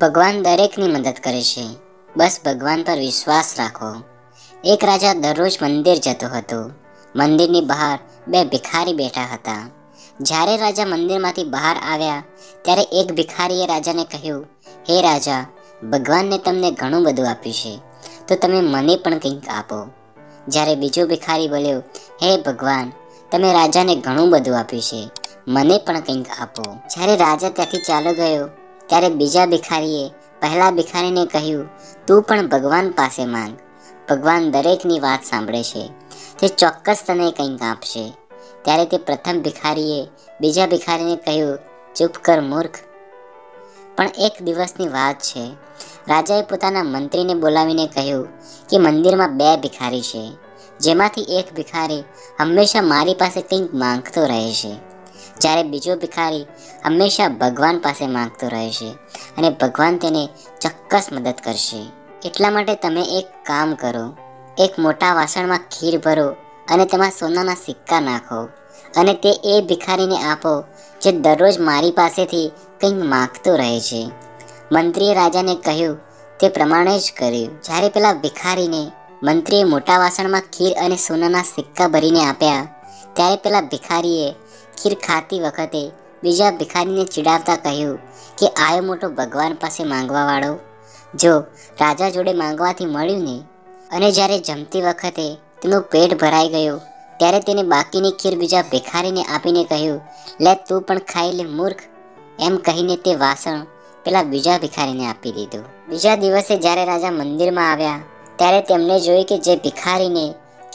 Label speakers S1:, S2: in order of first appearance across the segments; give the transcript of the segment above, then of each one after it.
S1: ભગવાન દરેકની મદદ કરે છે. બસ ભગવાન પર વિશ્વાસ રાખો. એક રાજા દરરોજ મંદિર જતો હતો. મંદિરની બહાર બે ભિખારી બેઠા હતા. જ્યારે રાજા મંદિરમાંથી બહાર આવ્યા, ત્યારે એક ભિખારીએ રાજાને કહ્યું, હે રાજા, ભગવાનને તમને ઘણું બધું આપ્યું છે. તો તમે મને પણ કંઈક આપો. જ્યારે બીજો ભિખારી બોલ્યો, હે ભગવાન, તમે રાજાને ઘણું બધું આપ્યું છે. મને પણ કંઈક આપો. જ્યારે રાજા ત્યાંથી ચાલો ગયો ત્યારે બીજા ભિખારીએ પહેલા ભિખારીને કહ્યું, તું પણ ભગવાન પાસે માંગ. ભગવાન દરેકની વાત સાંભળે છે. તે ચોક્કસ તને કંઈક આપશે. ત્યારે તે પ્રથમ ભિખારીએ બીજા ભિખારીને કહ્યું, ચૂપ કર મૂર્ખ. પણ એક દિવસની વાત છે. રાજાએ પોતાના મંત્રીને બોલાવીને કહ્યું કે મંદિરમાં બે ભિખારી છે, જેમાંથી એક ભિખારી હંમેશા મારી પાસે કંઈક માંગતો રહે છે. જ્યારે બીજો ભિખારી હંમેશા ભગવાન પાસે માંગતો રહે છે અને ભગવાન તેને ચોક્કસ મદદ કરશે. એટલા માટે તમે એક કામ કરો. એક મોટા વાસણમાં ખીર ભરો અને તેમાં સોનાના સિક્કા નાખો અને તે એ ભિખારીને આપો જે દરરોજ મારી પાસેથી કંઈક માગતો રહે છે. મંત્રીએ રાજાને કહ્યું, તે પ્રમાણે જ કર્યું. જ્યારે પેલા ભિખારીને મંત્રીએ મોટા વાસણમાં ખીર અને સોનાના સિક્કા ભરીને આપ્યા ત્યારે પેલા ભિખારીએ ખીર ખાતી વખતે બીજા ભિખારીને ચીડાવતા કહ્યું કે આયો મોટો ભગવાન પાસે માંગવા વાળો. જો રાજા જોડે માંગવાથી મળ્યું નહીં અને જ્યારે જમતી વખતે તેનું પેટ ભરાઈ ગયું, ત્યારે તેને બાકીની ખીર બીજા ભિખારીને આપીને કહ્યું, લે તું પણ ખાઈ લે મૂર્ખ. એમ કહીને તે વાસણ પેલા બીજા ભિખારીને આપી દીધું. બીજા દિવસે જ્યારે રાજા મંદિરમાં આવ્યા, ત્યારે તેમણે જોયું કે જે ભિખારીને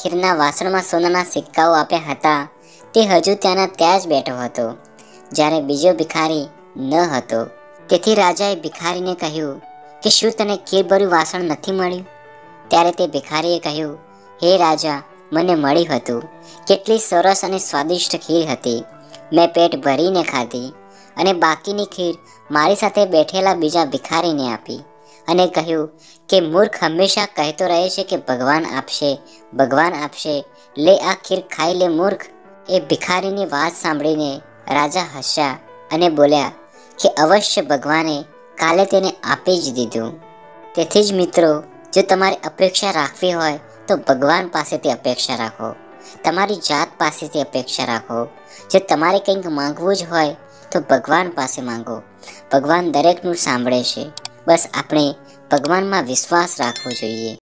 S1: ખીરના વાસણમાં સોનાના સિક્કાઓ આપ્યા હતા. તે હજુ ત્યાંના ત્યાં જ બેઠો હતો. જ્યારે બીજો ભિખારી ન હતો. તેથી રાજાએ ભિખારીને કહ્યું, કે શું તને ખીરભર્યું વાસણ નથી મળ્યું? ત્યારે તે ભિખારીએ કહ્યું, હે રાજા, મને મળ્યું હતું. કેટલી સરસ અને સ્વાદિષ્ટ ખીર હતી. મેં પેટ ભરીને ખાધી અને બાકીની ખીર મારી સાથે બેઠેલા બીજા ભિખારીને આપી. અને કહ્યું કે મૂર્ખ હંમેશા કહેતો રહે છે કે ભગવાન આપશે ભગવાન આપશે. લે આ ખીર ખાઈ લે મૂર્ખ. એ ભિખારીની વાત સાંભળીને રાજા હસ્યા અને બોલ્યા કે અવશ્ય ભગવાને કાલે તેને આપી જ દીધું. તેથી જ મિત્રો, જો તમારે અપેક્ષા રાખવી હોય તો ભગવાન પાસેથી અપેક્ષા રાખો. તમારી જાત પાસેથી અપેક્ષા રાખો. જો તમારે કંઈક માંગવું જ હોય તો ભગવાન પાસે માંગો. ભગવાન દરેકનું સાંભળે છે. બસ આપણે ભગવાનમાં વિશ્વાસ રાખવો જોઈએ.